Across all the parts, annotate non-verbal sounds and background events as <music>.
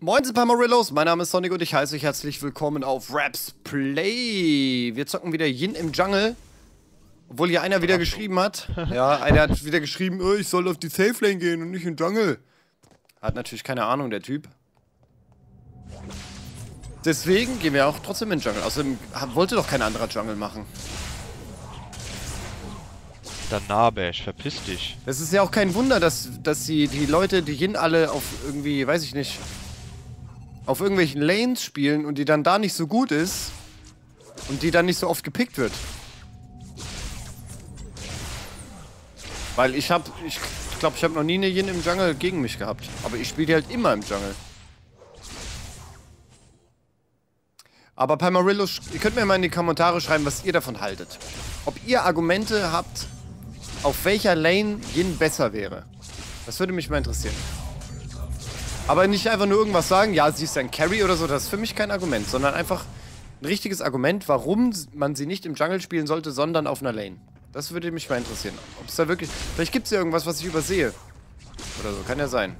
Moin, sind Pamarillos. Mein Name ist Sonic und ich heiße euch herzlich willkommen auf Raps Play. Wir zocken wieder Yin im Jungle. Obwohl hier einer wieder geschrieben hat. <laughs> Ja, einer hat wieder geschrieben, oh, ich soll auf die Safe Lane gehen und nicht in den Jungle. Hat natürlich keine Ahnung, der Typ. Deswegen gehen wir auch trotzdem in den Jungle. Außerdem wollte doch kein anderer Jungle machen. Der Nabesh, verpiss dich. Es ist ja auch kein Wunder, dass, dass die, die Leute, die Yin alle auf irgendwie, weiß ich nicht, auf irgendwelchen Lanes spielen und die dann da nicht so gut ist und die dann nicht so oft gepickt wird. Weil ich hab, ich glaube, ich habe noch nie eine Yin im Jungle gegen mich gehabt. Aber ich spiele die halt immer im Jungle. Aber Palmarillo, ihr könnt mir mal in die Kommentare schreiben, was ihr davon haltet. Ob ihr Argumente habt, auf welcher Lane Yin besser wäre. Das würde mich mal interessieren. Aber nicht einfach nur irgendwas sagen, ja, sie ist ein Carry oder so, das ist für mich kein Argument, sondern einfach ein richtiges Argument, warum man sie nicht im Jungle spielen sollte, sondern auf einer Lane. Das würde mich mal interessieren. Ob es da wirklich... Vielleicht gibt es ja irgendwas, was ich übersehe. Oder so, kann ja sein.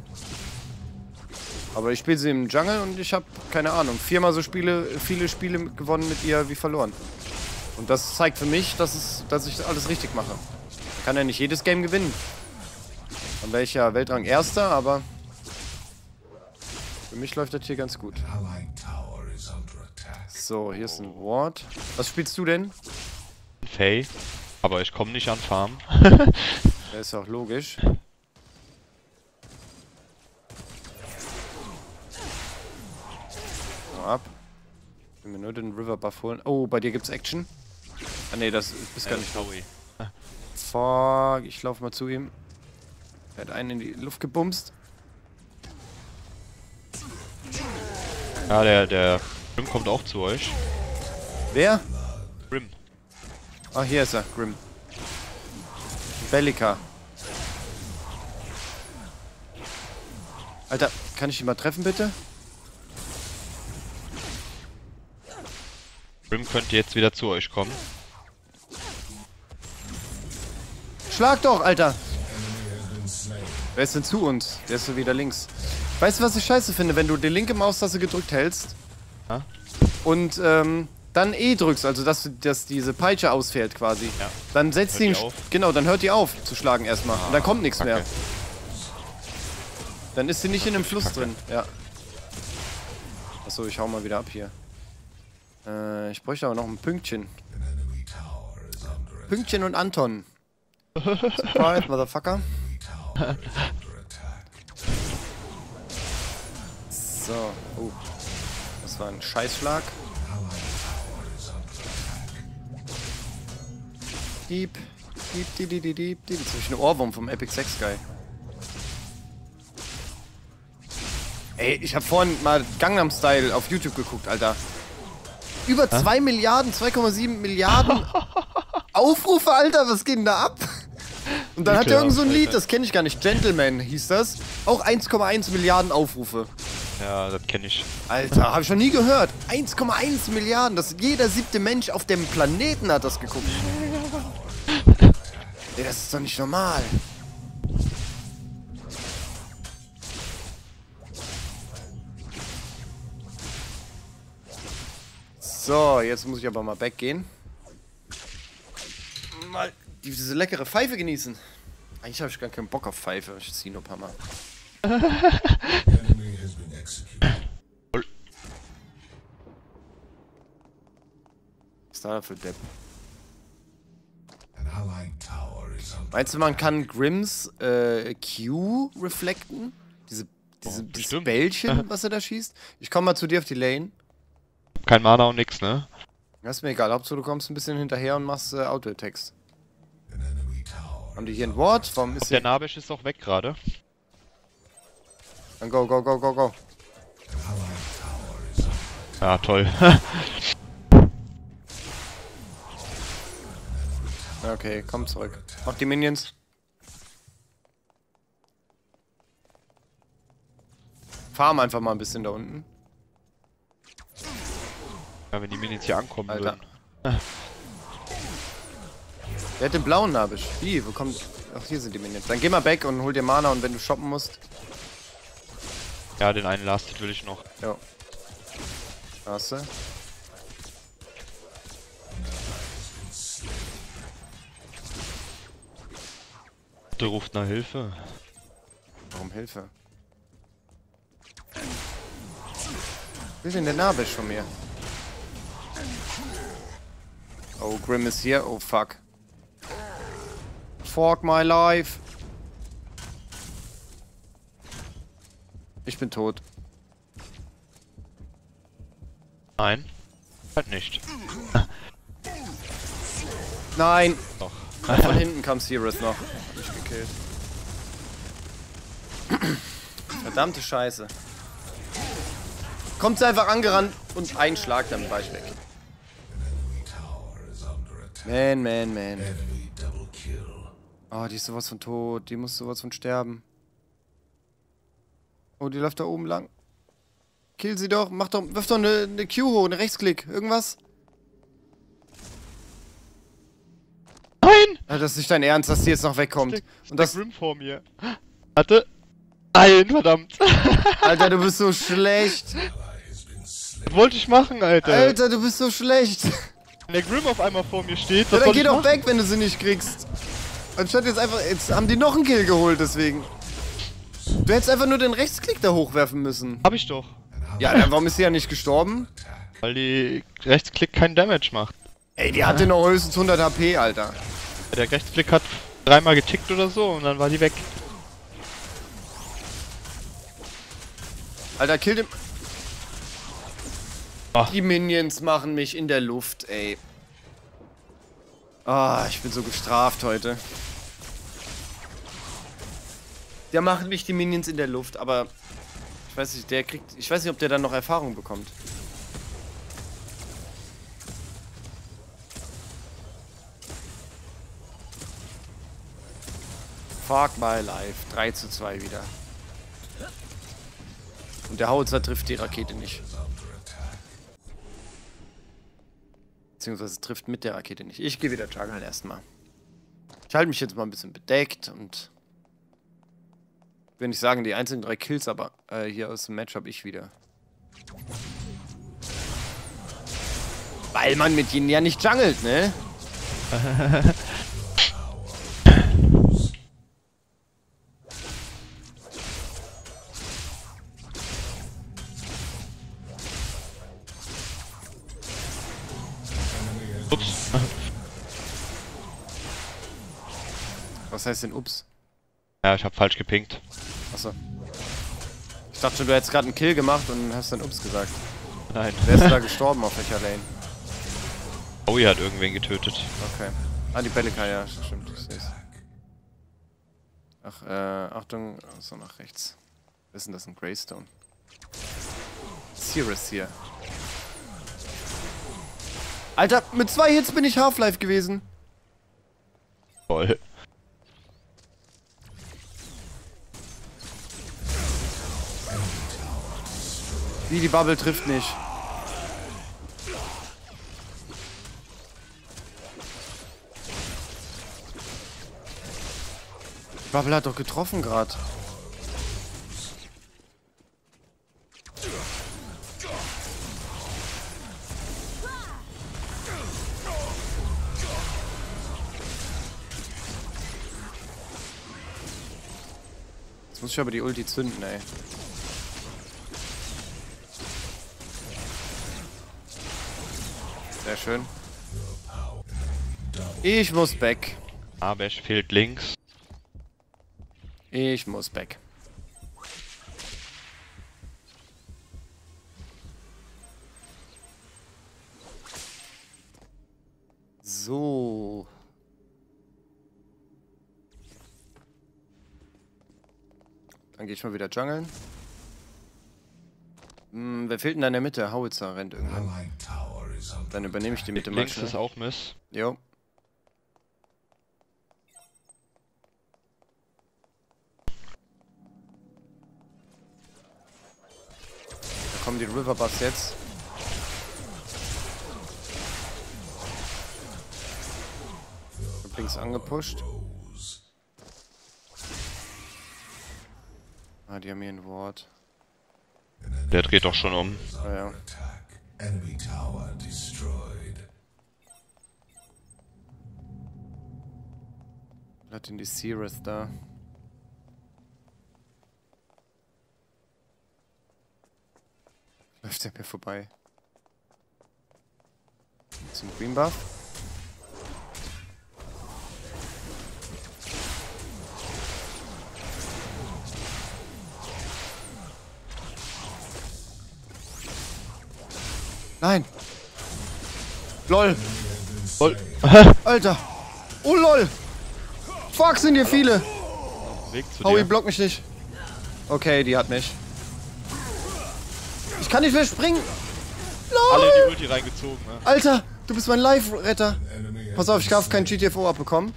Aber ich spiele sie im Jungle und ich habe, keine Ahnung, viermal so Spiele, viele Spiele gewonnen mit ihr wie verloren. Und das zeigt für mich, dass, es, dass ich alles richtig mache. Kann ja nicht jedes Game gewinnen. Ich ja Weltrang Erster, aber für mich läuft das hier ganz gut. So, hier ist ein Ward. Was spielst du denn? Faye. Aber ich komme nicht an Farm. <laughs> Das ist auch logisch. So, ab. Ich will mir nur den River Buff holen. Oh, bei dir gibt's Action? Ah ne, das bist gar nicht. Sorry. Fuck, ich laufe mal zu ihm. Er hat einen in die Luft gebumst. Ja, der, der Grim kommt auch zu euch. Wer? Grim. Ah, hier ist er, Grim. Bellica. Alter, kann ich ihn mal treffen, bitte? Grim könnte jetzt wieder zu euch kommen. Schlag doch, Alter! Wer ist denn zu uns? Der ist so wieder links. Weißt du, was ich scheiße finde? Wenn du die linke Maustaste gedrückt hältst Ja? und ähm, dann E drückst, also dass, du- dass diese Peitsche ausfällt quasi, Ja. dann setzt Hört die... auf? Genau, dann hört die auf zu schlagen erstmal. und dann kommt nichts mehr. Dann ist sie nicht in dem Fluss drin. Ja. Achso, ich hau mal wieder ab hier. Äh, ich bräuchte aber noch ein Pünktchen. Pünktchen und Anton. Surprise, Motherfucker. So, oh. Das war ein Scheißschlag. Dieb. Dieb, dieb, dieb, dieb, dieb. Jetzt hab ich einen Ohrwurm vom Epic Sex Guy. Ey, ich habe vorhin mal Gangnam Style auf YouTube geguckt, Alter. Über 2 Milliarden, 2,7 Milliarden <laughs> Aufrufe, Alter, was geht denn da ab? Und dann hat er irgend so ein Lied, das kenne ich gar nicht, Gentleman hieß das. Auch 1,1 Milliarden Aufrufe. Ja, das kenne ich. Alter, habe ich schon nie gehört. 1,1 Milliarden, das jeder siebte Mensch auf dem Planeten hat das geguckt. Ey, das ist doch nicht normal. So, jetzt muss ich aber mal weggehen. Mal diese leckere Pfeife genießen. Eigentlich habe ich gar keinen Bock auf Pfeife. Ich ziehe nur ein paar Mal. Was ist da für Depp? Meinst du, man kann Grims äh, Q reflekten? Diese, diese, Oh, dieses. Bällchen, <laughs> was er da schießt? Ich komme mal zu dir auf die Lane. Kein Mana und nix, ne? Das ist mir egal. Hauptsache, du kommst ein bisschen hinterher und machst äh, Auto-Attacks. Haben die hier ein Wort? Warum ist Der. Nabesh ist auch weg gerade. Dann go, go, go, go, go. Ja, toll. <laughs> Okay, komm zurück. Mach die Minions. Farm einfach mal ein bisschen da unten. ja, wenn die Minions hier ankommen Alter. würden. Der hat den blauen Nabisch. Wie? Wo kommt... Ach, hier sind die Minions. Dann geh mal back und hol dir Mana und wenn du shoppen musst... Ja, den einen Lasted will ich noch. Ja. Hast du? Der ruft nach Hilfe. Warum Hilfe? Ist denn der Nabisch von mir? Oh, Grim ist hier. Oh, fuck. Fuck my life. Ich bin tot. Nein. Halt nicht. Nein! Doch. Von hinten kam Sirius noch. Hab ich gekillt. Verdammte Scheiße. Kommt sie einfach angerannt und ein Schlag, dann war ich weg. Man, man, man. Oh, die ist sowas von tot. Die muss sowas von sterben. Oh, die läuft da oben lang. Kill sie doch. Mach doch, wirf doch eine, eine Q hoch, eine Rechtsklick. Irgendwas. Nein! Ah, das ist nicht dein Ernst, dass die jetzt noch wegkommt. Der, Und der das, Grim vor mir. Hatte. Nein, verdammt. <laughs> Alter, du bist so schlecht. Was wollte ich machen, Alter? Alter, du bist so schlecht. Wenn der Grim auf einmal vor mir steht, Ja, was dann soll geh doch machen? weg, wenn du sie nicht kriegst. Anstatt jetzt einfach. Jetzt haben die noch einen Kill geholt, deswegen. Du hättest einfach nur den Rechtsklick da hochwerfen müssen. Hab ich doch. Ja, dann warum ist sie ja nicht gestorben? Weil die Rechtsklick keinen Damage macht. Ey, die hatte noch höchstens 100 HP, Alter. Der Rechtsklick hat dreimal getickt oder so und dann war die weg. Alter, kill den. Ach. Die Minions machen mich in der Luft, ey. Ah, ich bin so gestraft heute. Der machen mich die Minions in der Luft, aber ich weiß nicht, der kriegt, ich weiß nicht, ob der dann noch Erfahrung bekommt. Fuck my life. 3 zu 2 wieder. Und der Hauser trifft die Rakete nicht. Beziehungsweise trifft mit der Rakete nicht. Ich gehe wieder juggeln erstmal. Ich halte mich jetzt mal ein bisschen bedeckt und will nicht sagen, die einzigen drei Kills, aber äh, hier aus dem Match habe ich wieder. Weil man mit ihnen ja nicht jungelt, ne? Ups. Was heißt denn Ups? Ja, ich hab falsch gepinkt. Achso. Ich dachte du hättest gerade einen Kill gemacht und hast dann Ups gesagt. Nein. Wer ist da <laughs> gestorben auf welcher Lane? Bowie hat irgendwen getötet. Okay. Ah, die Bellica, ja, stimmt, ich seh's. Ach, äh, Achtung, so nach rechts. Was ist denn das, ein Greystone? Cirrus hier. Alter, mit zwei Hits bin ich Half-Life gewesen. Toll. Wie, die Bubble trifft nicht. Die Bubble hat doch getroffen gerade. Jetzt muss ich aber die Ulti zünden, ey. Sehr schön. Ich muss back. Abesh fehlt links. Ich muss back. So. Dann gehe ich mal wieder jungeln. Hm, wer fehlt denn da in der Mitte? Howitzer rennt irgendwann. Dann übernehme ich die Mitte mal Links ist schnell. auch Miss. Jo. Da kommen die River Buffs jetzt. Links angepusht. Ah, die haben hier ein Wort. Der dreht doch schon um. Ah, ja. Enemy tower destroyed. Hat in die Seereth da. Läuft er mir vorbei. Zum Green Buff. Nein! LOL! Voll. Alter! Oh lol! Fuck, sind hier viele! Howie, block mich nicht. Okay, die hat mich. Ich kann nicht mehr springen! Alle LOL! die Ulti reingezogen, ne? Alter, du bist mein Live-Retter. Pass auf, ich darf kein GTFO abbekommen.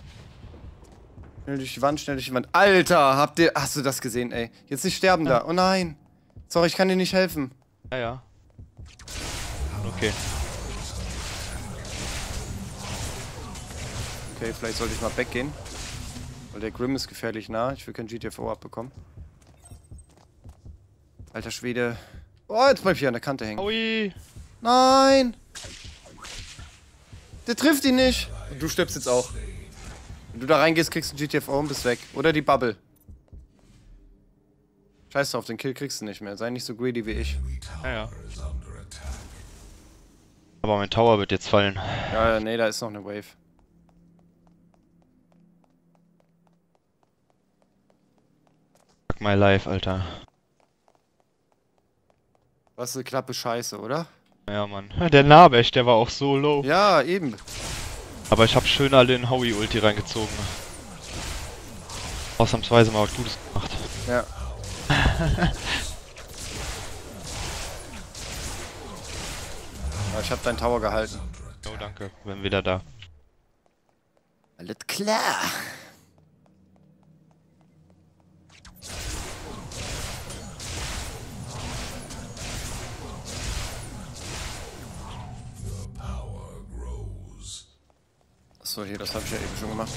Schnell durch die Wand, schnell durch die Wand. Alter, habt ihr... Hast du das gesehen, ey? Jetzt nicht sterben da. Oh nein. Sorry, ich kann dir nicht helfen. Ja, ja. Okay. Okay, vielleicht sollte ich mal weggehen. Weil der Grim ist gefährlich nah. Ich will kein GTFO abbekommen. Alter Schwede. Oh, jetzt bleib ich hier an der Kante hängen. Howie! Nein! Der trifft ihn nicht. Und du stirbst jetzt auch. Wenn du da reingehst, kriegst du GTFO und bist weg. Oder die Bubble. Scheiß drauf, den Kill kriegst du nicht mehr. Sei nicht so greedy wie ich. Ja, ja. Aber mein Tower wird jetzt fallen. Ja, nee, da ist noch eine Wave. Fuck my life, Alter. Was eine Klappe Scheiße, oder? Ja, Mann. Der Nabesh, der war auch so low. Ja, eben. Aber ich hab schön alle in Howie-Ulti reingezogen. Ausnahmsweise mal was Gutes gemacht. Ja. <laughs> Ich hab deinen Tower gehalten. Oh, danke. Bin wieder da. Alles klar. Achso, hier, das habe ich ja eben schon gemacht.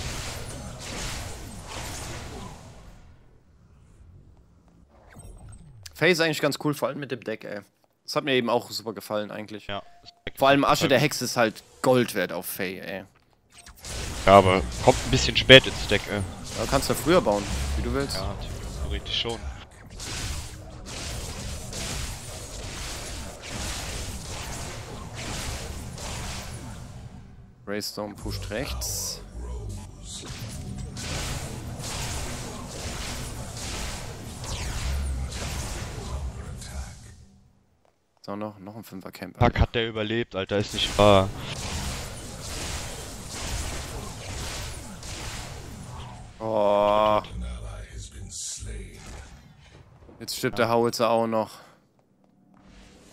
Faye ist eigentlich ganz cool, vor allem mit dem Deck, ey. Das hat mir eben auch super gefallen, eigentlich. Ja. Vor allem Asche der Hexe ist halt Gold wert auf Faye, ey. Ja, aber kommt ein bisschen spät ins Deck, ey. Da kannst du ja früher bauen, wie du willst. Ja, theoretisch schon. Raystone pusht rechts. So, noch, noch ein Fünfer-Camp. Fuck, hat der überlebt, Alter, ist nicht wahr. Oh, jetzt stirbt der Howitzer auch noch.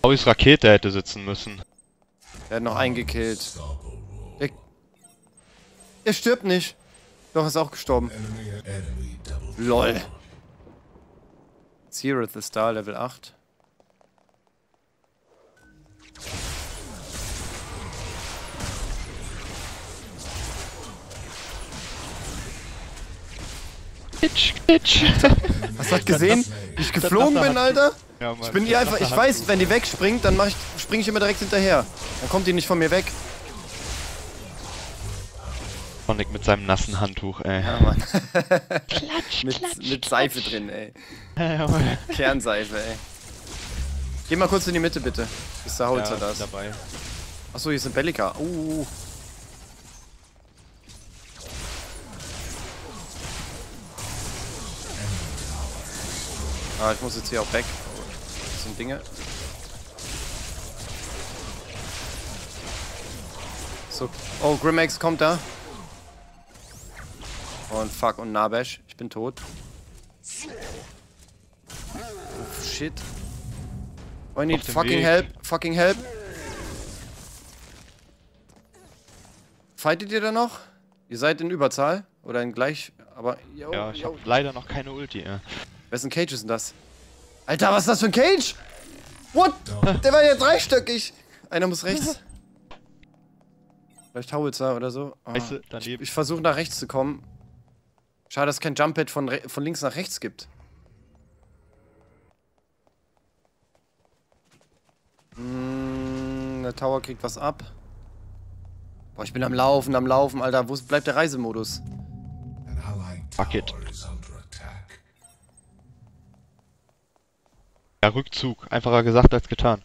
Howies Rakete hätte sitzen müssen. Der hat noch eingekillt. Der, der stirbt nicht. Doch, ist auch gestorben. Enemy, enemy double. LOL. Zereth ist da, Level 8. Kitsch, kitsch. Hast du das gesehen? Wie ich geflogen bin, Alter? Ja, Mann. Ich bin ihr einfach, ich weiß, wenn die wegspringt, dann mach ich, springe ich immer direkt hinterher. Dann kommt die nicht von mir weg. Sonic mit seinem nassen Handtuch, ey. Ja, Mann. <laughs> Klatsch, mit, mit Seife drin, ey. Ja. Kernseife, ey. Geh mal kurz in die Mitte, bitte. Bis der Holzer Ja, da ist. dabei. Achso, hier ist ein Bellica. Uh. Ah, ich muss jetzt hier auch weg. Das sind Dinge. So. Oh, Grimax kommt da. Und fuck, und Nabesh. Ich bin tot. Oh, shit. Oh, I need fucking Weg. help. Fucking help. Fightet ihr da noch? Ihr seid in Überzahl? Oder in gleich... Aber... Yo, Ja, ich hab leider noch keine Ulti, ey. Wessen Cage ist denn das? Alter, was ist das für ein Cage? What? Der war ja dreistöckig. Einer muss rechts. Vielleicht Howitzer oder so. Oh, Weißt du, ich ich versuche nach rechts zu kommen. Schade, dass es kein Jump Pad von, von links nach rechts gibt. Mm, der Tower kriegt was ab. Boah, ich bin am Laufen, am Laufen, Alter. Wo bleibt der Reisemodus? Fuck it. Ja, Rückzug. Einfacher gesagt als getan.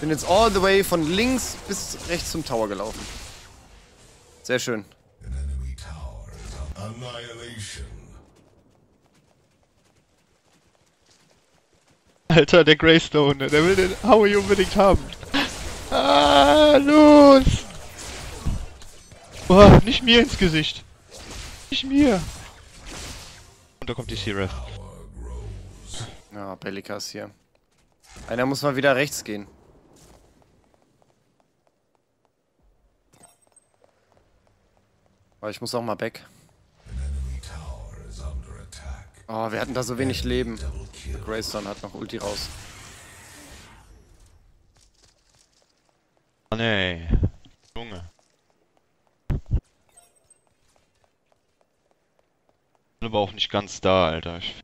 Bin jetzt all the way von links bis rechts zum Tower gelaufen. Sehr schön. Alter, der Greystone, der will den Howie unbedingt haben. Ah, los! Boah, nicht mir ins Gesicht. Nicht mir. Und da kommt die Sireth. Ja, Bellica ist hier. Einer muss mal wieder rechts gehen. Aber ich muss auch mal attack. Oh, wir hatten da so wenig Leben. Greystone hat noch Ulti raus. Oh nee. Junge. Bin aber auch nicht ganz da, Alter. Ich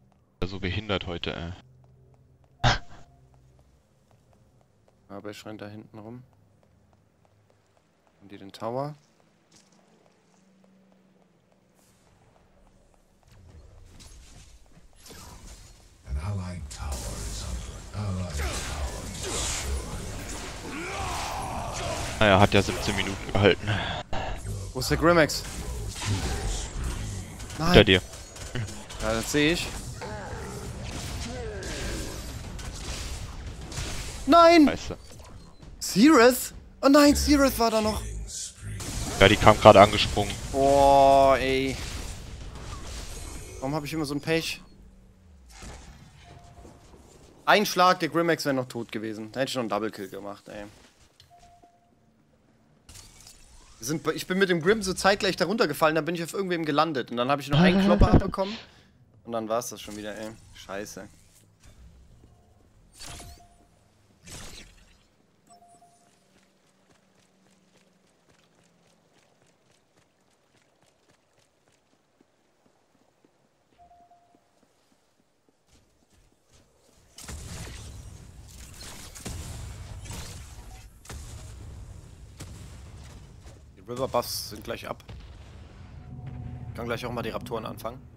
bin so behindert heute, ey. <laughs> Aber ich rennt da hinten rum. Und die den Tower. An allied tower is under allied tower. Naja, hat ja 17 Minuten gehalten. Wo ist der Grimax? Hinter Nein. dir. Ja, das sehe ich. Nein! Scheiße. Sirith? Oh nein, Sirith war da noch. Ja, die kam gerade angesprungen. Boah, ey. Warum habe ich immer so ein Pech? Ein Schlag, der Grimax wäre noch tot gewesen. Da hätte ich noch einen Double Kill gemacht, ey. Sind, ich bin mit dem Grim so zeitgleich da runtergefallen, dann bin ich auf irgendwem gelandet. Und dann habe ich noch einen Klopper abbekommen. Und dann war es das schon wieder, ey. Scheiße. Die River Buffs sind gleich ab. Ich kann gleich auch mal die Raptoren anfangen.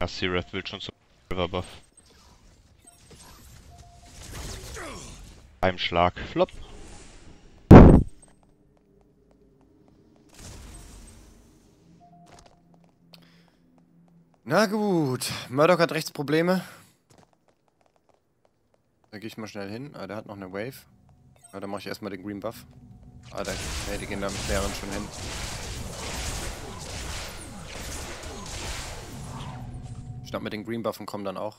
Ja, Sireth will schon zum River Buff. Beim Schlag. Flop. Na gut, Murdoch hat rechts Probleme. Da gehe ich mal schnell hin. Ah, der hat noch eine Wave. Ah, dann mache ich erstmal den Green Buff. Ah, da, nee, die gehen da mit mehreren schon hin. Schnapp mit den Green Buff und komm dann auch.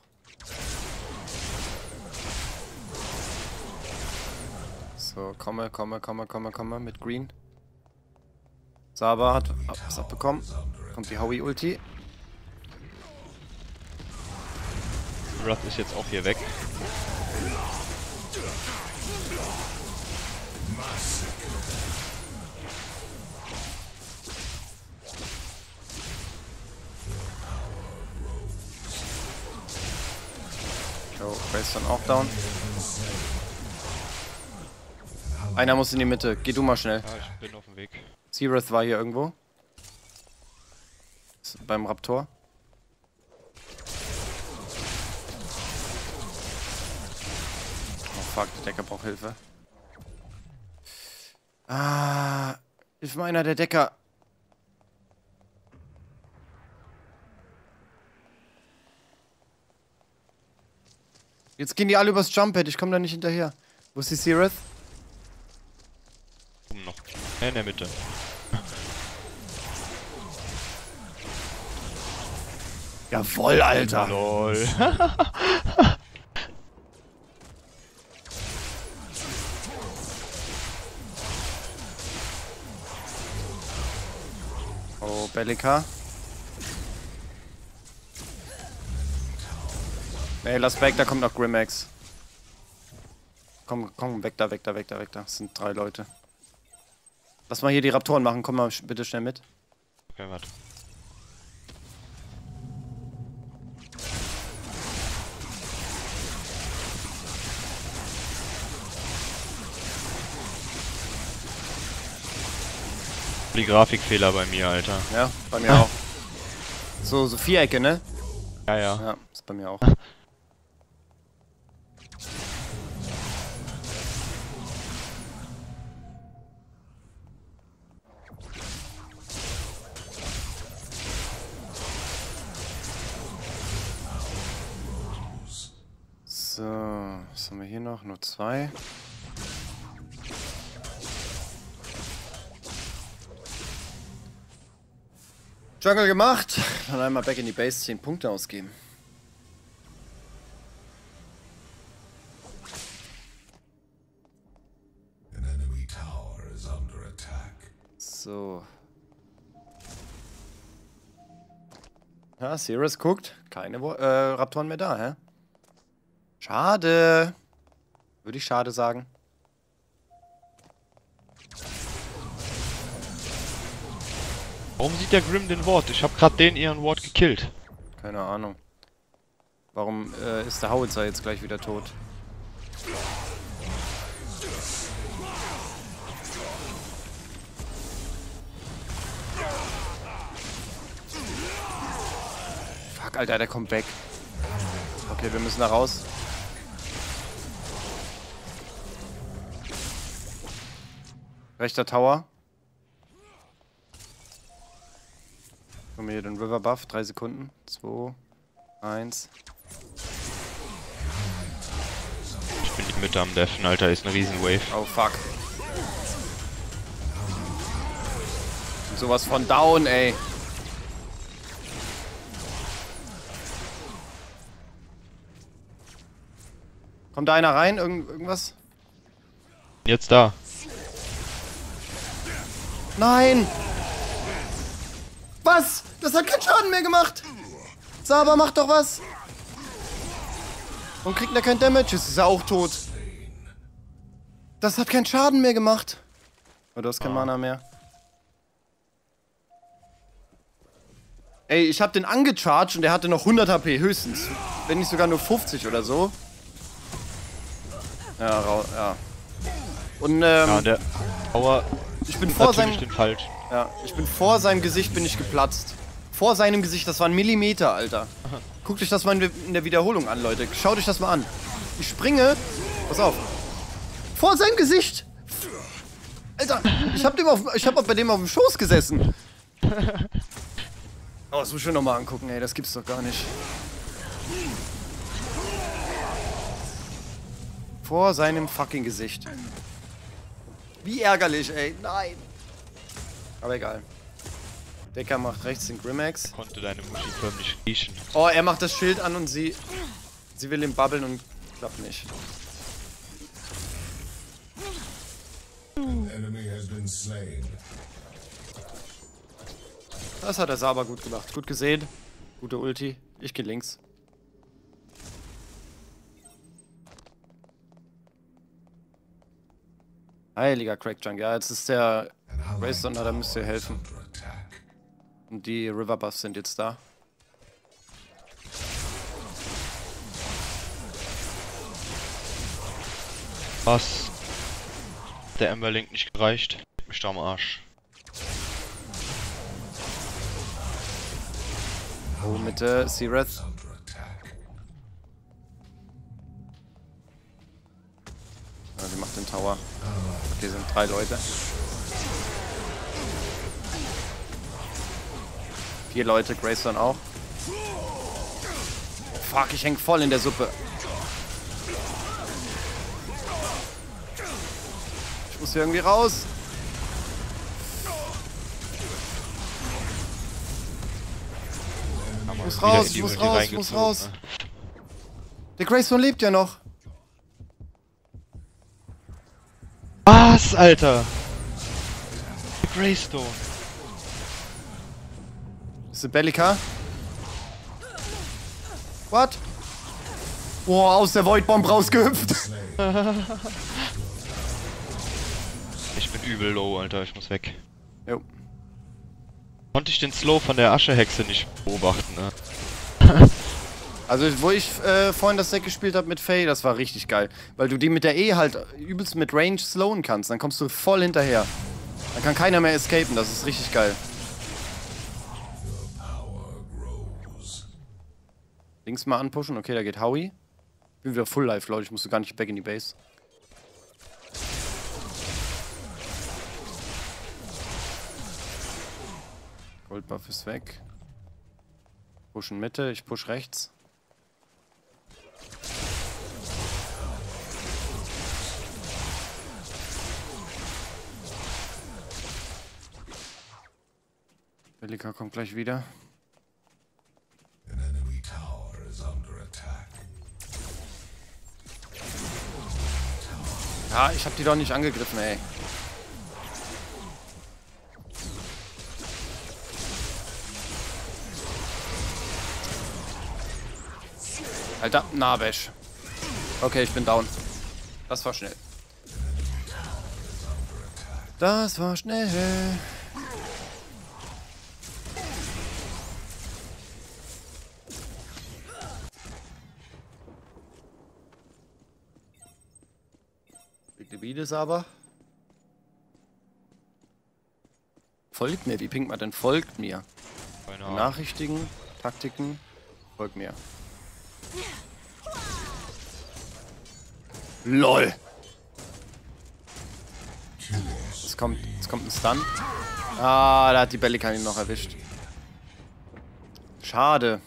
So, komme, komme, komme, komme, komme mit Green. Saba hat was abbekommen. Kommt die Howie Ulti. Wrath ist jetzt auch hier weg. Jo, dann auch down. Einer muss in die Mitte. Geh du mal schnell. Ja, ich bin auf dem Weg. Sirith war hier irgendwo. Ist beim Raptor. Oh fuck, der Decker braucht Hilfe. Ah, hilf mir einer der Decker. Jetzt gehen die alle übers Jump-Pad, ich komme da nicht hinterher. Wo ist die Sirith? Oben noch. Ja, in der Mitte. <laughs> Jawoll, Alter. Lol. <laughs> Oh, Bellica. Ey, lass weg, da kommt noch Grimax. Komm, komm, weg da, weg da, weg da, weg da. Das sind drei Leute. Lass mal hier die Raptoren machen, komm mal bitte schnell mit. Okay, warte. Die Grafikfehler bei mir, Alter. Ja, bei mir auch. <laughs> So, so Vierecke, ne? Ja, ja. Ja, ist bei mir auch. <laughs> wir hier noch? Nur zwei. Jungle gemacht. Dann einmal back in die Base 10 Punkte ausgeben. So. Ja, Sirius guckt. Keine äh, Raptoren mehr da, hä? Schade. Würde ich schade sagen. Warum sieht der Grim den Ward? Ich hab grad den ihren Ward gekillt. Keine Ahnung. Warum äh, ist der Howitzer jetzt gleich wieder tot? Fuck, Alter, der kommt weg. Okay, wir müssen da raus. Rechter Tower. Haben wir hier den River Buff. Drei Sekunden. Zwei. Eins. Ich bin nicht mit am Deffen, Alter, ist eine Riesenwave. Oh fuck. Und sowas von down, ey. Kommt da einer rein? Irgend irgendwas? Jetzt da. Nein! Was? Das hat keinen Schaden mehr gemacht! Saba, mach doch was! Und kriegt er kein Damage? Jetzt ist er auch tot. Das hat keinen Schaden mehr gemacht. Oh, du hast kein Mana mehr. Ey, ich hab den angecharged und der hatte noch 100 HP höchstens. Wenn nicht sogar nur 50 oder so. Ja, ja. Und ähm, Ja, der Tower ich bin vor seinem... falsch. Ja, ich bin vor seinem Gesicht bin ich geplatzt. Vor seinem Gesicht, das war ein Millimeter, Alter. Guckt euch das mal in der Wiederholung an, Leute. Schaut euch das mal an. Ich springe. Pass auf. Vor seinem Gesicht. Alter, ich hab, dem auf, ich hab bei dem auf dem Schoß gesessen. Oh, das muss ich mir nochmal angucken, ey. Das gibt's doch gar nicht. Vor seinem fucking Gesicht. Wie ärgerlich, ey. Nein. Aber egal. Decker macht rechts den Grimax. Konnte deine Muschi förmlich riechen. Oh, er macht das Schild an und sie. Sie will ihn babbeln und klappt nicht. Das hat der Saber gut gemacht. Gut gesehen. Gute Ulti. Ich geh links. Heiliger Crackjunk. Ja, jetzt ist der Racer, na, da müsst ihr helfen. Und die River Buffs sind jetzt da. Was? Der Emberlink nicht gereicht. Leck Mich da am Arsch. Oh. Is under attack. Ja, sie macht den Tower. Okay, sind drei Leute. Vier Leute, Greystone auch. Oh, fuck, ich häng voll in der Suppe. Ich muss hier irgendwie raus. Ich muss raus, ich muss raus, ich muss raus. Der Greystone lebt ja noch. Was, Alter? Greystone. Ist es Bellica? What? Boah, aus der Void Bomb rausgehüpft. <laughs> Ich bin übel low, Alter, ich muss weg. Jo. Konnte ich den Slow von der Aschehexe nicht beobachten, ne? Also, wo ich äh, vorhin das Deck gespielt habe mit Faye, das war richtig geil. Weil du die mit der E halt übelst mit Range slowen kannst. Dann kommst du voll hinterher. Dann kann keiner mehr escapen. Das ist richtig geil. Links mal anpushen. Okay, da geht Howie. Bin wieder Full Life, Leute. Ich musste gar nicht back in die Base. Goldbuff ist weg. Pushen Mitte, ich push rechts. Belika kommt gleich wieder. Ja, ich hab die doch nicht angegriffen, ey. Alter, Nabesch. Okay, ich bin down. Das war schnell. Das war schnell. Ist aber. Folgt mir, wie pinkt man denn? Folgt mir. Ahnung. Nachrichtigen, Taktiken, folgt mir. LOL! Es kommt, es kommt ein Stun. Ah, da hat die Bellican ihn noch erwischt. Schade.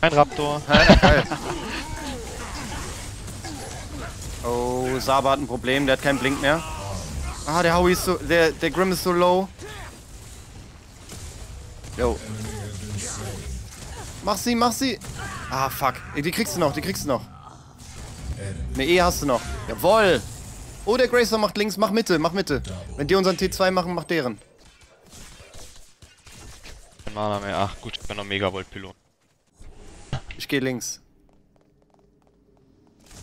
Ein Raptor. <laughs> Oh, Saba hat ein Problem, der hat keinen Blink mehr. Ah, der Howie ist so, der, der Grim ist so low. Yo. Mach sie, mach sie. Ah, fuck. Die kriegst du noch, die kriegst du noch. Ne, E hast du noch. Jawoll. Oh, der Gracer macht links, mach Mitte, mach Mitte. Wenn die unseren T2 machen, mach deren. Kein Mana mehr. Ach gut, ich bin noch Megavolt-Pylon. Ich gehe links.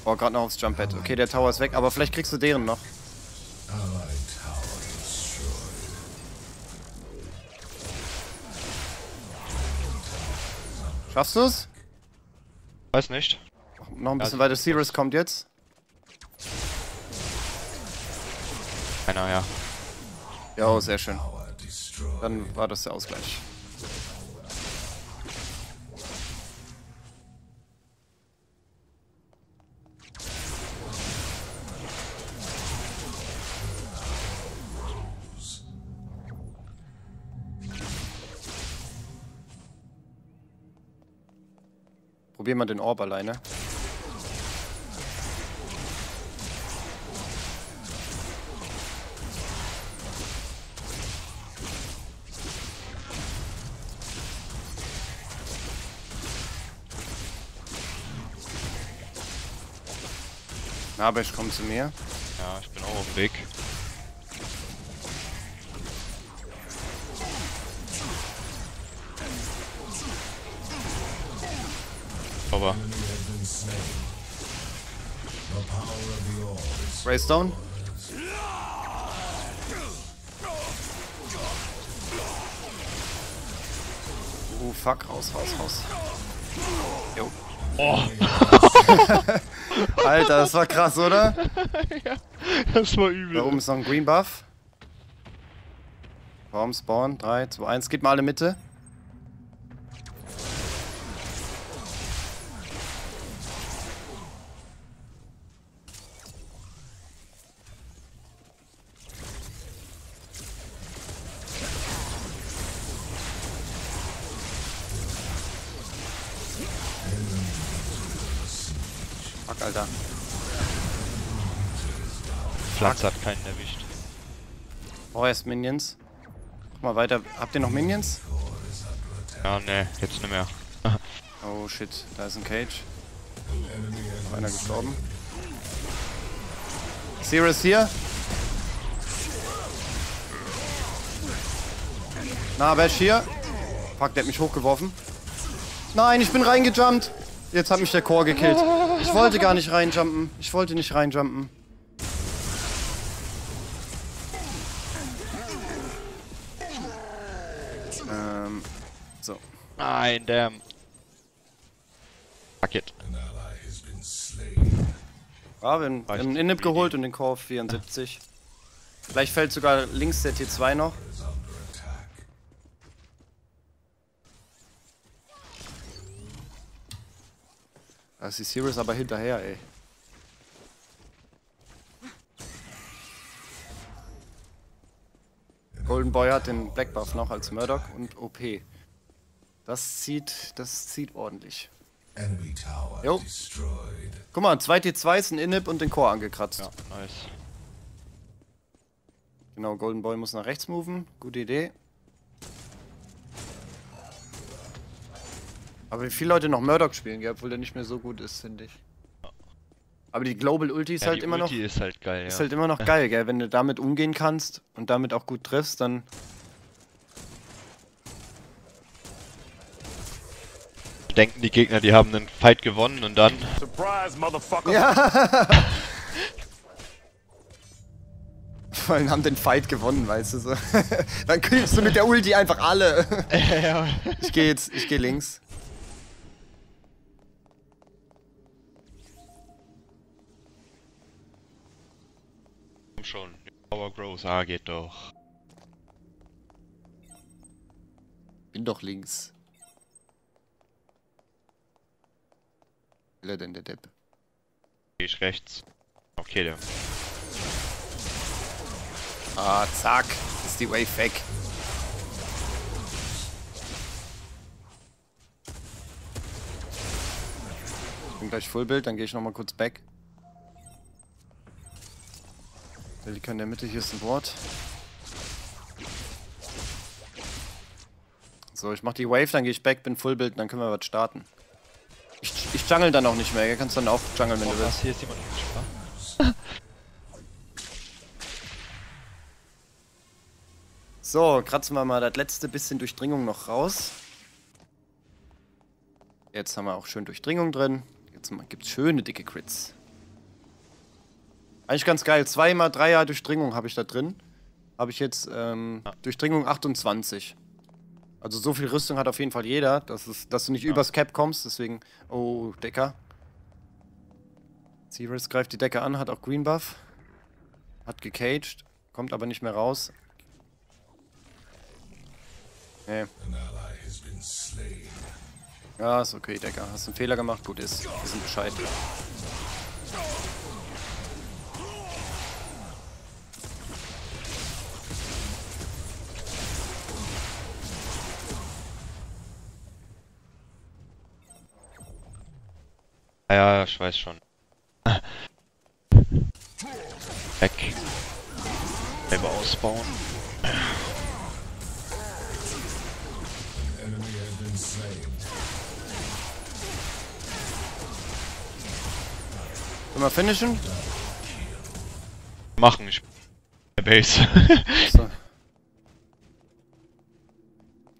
Oh, gerade noch aufs Jump Pad. Okay, der Tower ist weg, aber vielleicht kriegst du deren noch. Schaffst du's? Weiß nicht. Noch ein bisschen Ja, weiter. Sirius kommt jetzt. Keiner, ja. Ja, oh, sehr schön. Dann war das der Ausgleich. Probier mal den Orb alleine. Nabesh kommt zu mir. Ja, ich bin auch auf dem Weg. Orb is Raystone. Oh, fuck, raus, raus, raus. Jo. Oh, <laughs> Alter, das war krass, oder? <laughs> das war übel. Da oben ist noch ein Green Buff. Baum, Spawn, 3, 2, 1. Geht mal alle Mitte. Minions. Guck mal weiter. Habt ihr noch Minions? Ja, ne, jetzt nicht mehr. Oh shit, da ist ein Cage. Noch einer gestorben. Sirius hier. Na, Bash hier. Fuck, der hat mich hochgeworfen. Nein, ich bin reingejumpt. Jetzt hat mich der Core gekillt. Ich wollte gar nicht reinjumpen. Ich wollte nicht reinjumpen. Nein, damn. Fuck it. Haben Reicht. einen Inhib geholt und den Core auf 74. Vielleicht fällt sogar links der T2 noch. Da ist die Sirius aber hinterher, ey. Golden Boy hat den Black Buff noch als Murdoch und OP. Das zieht, das zieht ordentlich. Enemy tower Jo. destroyed. Guck mal, zwei T2s, ein Inhib und den Core angekratzt. Ja, nice. Genau, Golden Boy muss nach rechts moven. Gute Idee. Aber wie viele Leute noch Murdoch spielen, gell, obwohl der nicht mehr so gut ist, finde ich. Aber die Global Ulti ist ja, halt die immer noch. Ulti ist halt geil, ja. Ist halt immer noch geil, gell? Wenn du damit umgehen kannst und damit auch gut triffst, dann. Denken die Gegner, die haben einen Fight gewonnen und dann... Surprise, motherfucker. Ja! <laughs> Vor allem haben den Fight gewonnen, weißt du so. <laughs> dann killst du mit der Ulti einfach alle. <laughs> ja. ich geh jetzt, ich geh links. Komm schon. Power grows, ah, geht doch. Bin doch links. Will er denn der Depp? Geh ich rechts. Okay, der. Ah, zack. Ist die Wave weg. Ich bin gleich Fullbild, dann gehe ich nochmal kurz back. Delika in der Mitte, hier ist ein Ward. So, ich mach die Wave, dann gehe ich back, bin Fullbild, dann können wir was starten. Ich, ich jungle dann auch nicht mehr, ihr kannst dann auch jungeln, wenn Oh, du willst. Hier ist jemand So, kratzen wir mal das letzte bisschen Durchdringung noch raus. Jetzt haben wir auch schön Durchdringung drin. Jetzt gibt es schöne dicke Crits. Eigentlich ganz geil. Zweimal Dreier Durchdringung habe ich da drin. Habe ich jetzt ähm, Durchdringung 28. Also so viel Rüstung hat auf jeden Fall jeder, dass, es, dass du nicht übers Cap kommst. Deswegen, oh, Decker. Sirius greift die Decke an, hat auch Green Buff. Hat gecaged, kommt aber nicht mehr raus. Nee. An ally has been slain. Ja, ist okay, Decker. Hast einen Fehler gemacht, gut ist. Wir wissen Bescheid. Ja, ja, ich weiß schon. Weg. Selber ausbauen. Können wir finishen? Machen, ich der Base. So.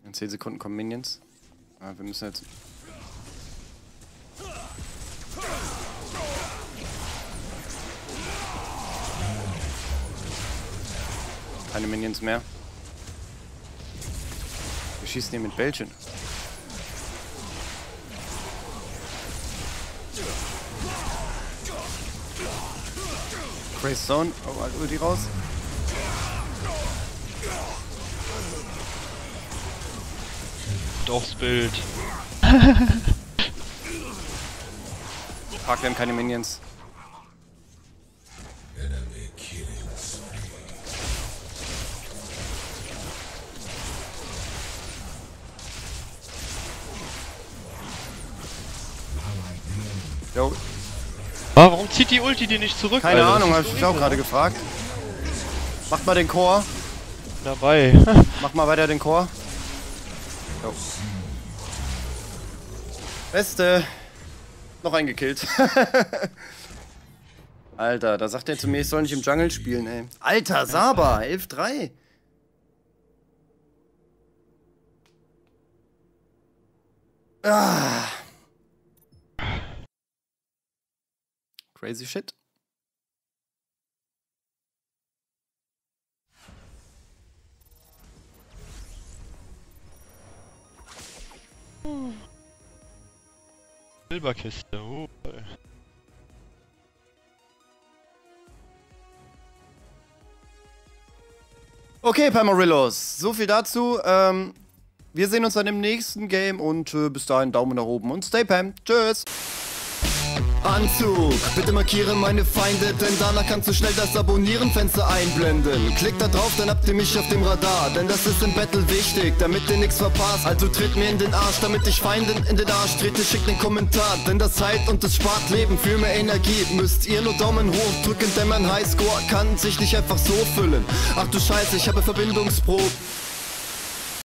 In 10 Sekunden kommen Minions. Ja, wir müssen jetzt. Keine Minions mehr. Wir schießen hier mit Bällchen. Grace Zone. Oh, halt Ulti raus. Aufs Bild. Fuck, wir haben keine Minions. Zieht die Ulti die nicht zurück? keine Alter? Ahnung, habe ist ich mich auch gerade gefragt. Macht mal den Chor. dabei. <laughs> Mach mal weiter den Chor. Jo. Beste. Noch eingekillt. <laughs> Alter, da sagt er zu mir, ich soll nicht im Jungle spielen, ey. Alter, Saba, 11-3. Ah. Crazy shit. Silberkiste. Oh. Okay, Pamarillos, so viel dazu. Ähm, wir sehen uns dann im nächsten Game und äh, bis dahin Daumen nach oben und stay Pam. Tschüss. Anzug, bitte markiere meine Feinde, denn danach kannst du schnell das Abonnieren-Fenster einblenden. Klick da drauf, dann habt ihr mich auf dem Radar, denn das ist im Battle wichtig, damit ihr nichts verpasst. Also tritt mir in den Arsch, damit ich Feinden in den Arsch trete, schickt einen Kommentar, denn das heilt und es spart Leben. Für mehr Energie müsst ihr nur Daumen hoch drücken, denn mein Highscore kann sich nicht einfach so füllen. Ach du Scheiße, ich habe Verbindungsprobe.